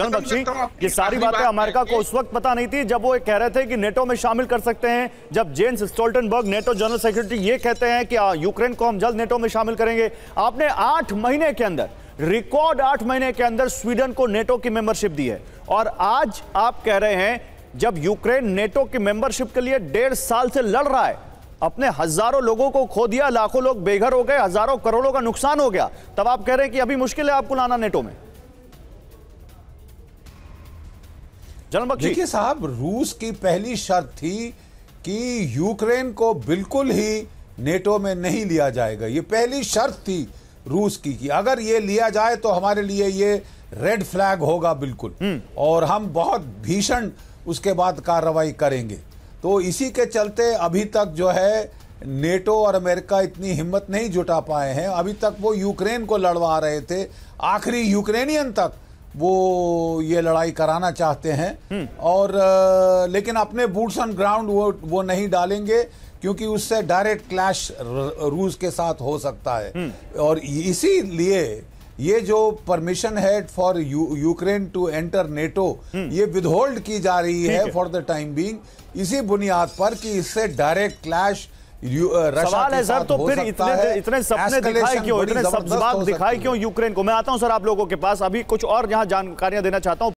General Bakshi ये सारी बातें अमेरिका को उस वक्त पता नहीं थी जब वो कह रहे थे कि नेटो में शामिल कर सकते हैं जब James Stoltenberg NATO general secretary ये कहते हैं कि यूक्रेन को हम जल्द नेटो में शामिल करेंगे। आपने आठ महीने के अंदर रिकॉर्ड आठ महीने के अंदर स्वीडन को नेटो की मेंबरशिप दी है। और आज आप कह रहे हैं जब यूक्रेन नेटो की मेंबरशिप के लिए डेढ़ साल से लड़ रहा है अपने हज़ारों लोगों को खो दिया लाखों लोग बेघर हो गए हज़ारों करोड़ों का नुकसान हो गया तब आप कह रहे हैं कि अभी मुश्किल है आपको लाना नेटो में? देखिए साहब रूस की पहली शर्त थी कि यूक्रेन को बिल्कुल ही नेटो में नहीं लिया जाएगा। ये पहली शर्त थी रूस की कि अगर ये लिया जाए तो हमारे लिए ये रेड फ्लैग होगा बिल्कुल। और हम बहुत भीषण उसके बाद कार्रवाई करेंगे। तो इसी के चलते अभी तक जो है नेटो और अमेरिका इतनी हिम्मत नहीं जुटा पाए हैं। अभी तक वो यूक्रेन को लड़वा रहे थे। आखिरी यूक्रेनियन तक वो ये लड़ाई कराना चाहते हैं। और अ, लेकिन अपने बूट्स ऑन ग्राउंड वो वो नहीं डालेंगे क्योंकि उससे डायरेक्ट क्लैश रूस के साथ हो सकता है। और इसीलिए ये जो परमिशन है for Ukraine to enter NATO ये विदहोल्ड की जा रही है। फॉर द टाइम बीइंग इसी बुनियाद पर कि इससे डायरेक्ट क्लैश सवाल है सर तो फिर इतने इतने सपने दिखाए क्यों? इतने सब्जबाग दिखाए क्यों यूक्रेन को? मैं आता हूँ सर आप लोगों के पास। अभी कुछ और यहाँ जानकारियाँ देना चाहता हूँ।